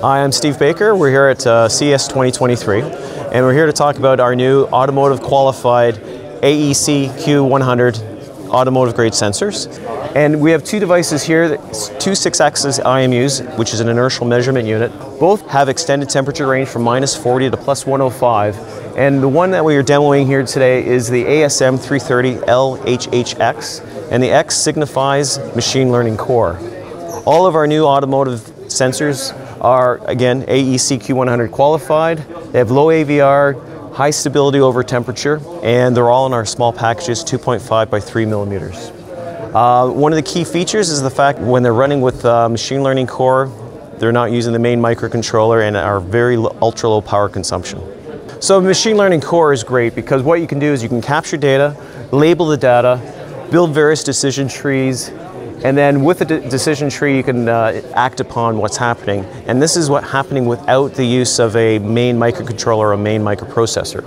Hi, I'm Steve Baker. We're here at uh, CES 2023, and we're here to talk about our new automotive qualified AEC Q100 automotive grade sensors. And we have two devices here, two 6-axis IMUs, which is an inertial measurement unit. Both have extended temperature range from minus 40 to plus 105. And the one that we are demoing here today is the ASM 330LHHX, and the X signifies machine learning core. All of our new automotive sensors are, again, AEC Q100 qualified. They have low AVR, high stability over temperature, and they're all in our small packages, 2.5 by 3 millimeters. Uh, one of the key features is the fact when they're running with uh, machine learning core, they're not using the main microcontroller and are very ultra low power consumption. So machine learning core is great because what you can do is you can capture data, label the data, build various decision trees, and then with the de decision tree, you can uh, act upon what's happening. And this is what's happening without the use of a main microcontroller or a main microprocessor.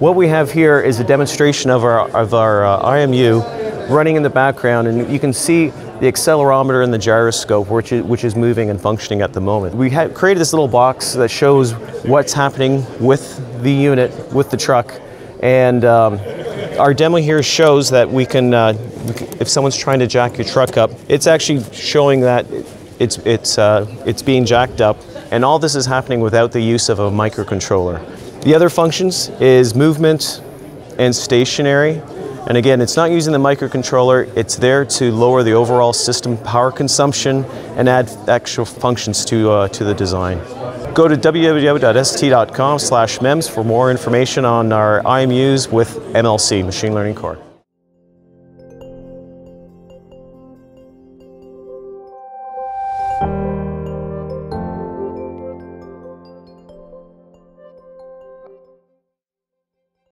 What we have here is a demonstration of our, of our uh, IMU running in the background, and you can see the accelerometer and the gyroscope, which is, which is moving and functioning at the moment. We have created this little box that shows what's happening with the unit, with the truck, and um, our demo here shows that we can, uh, if someone's trying to jack your truck up, it's actually showing that it's, it's, uh, it's being jacked up, and all this is happening without the use of a microcontroller. The other functions is movement and stationary. And again, it's not using the microcontroller, it's there to lower the overall system power consumption and add extra functions to, uh, to the design. Go to www.st.com slash MEMS for more information on our IMUs with MLC, Machine Learning Core.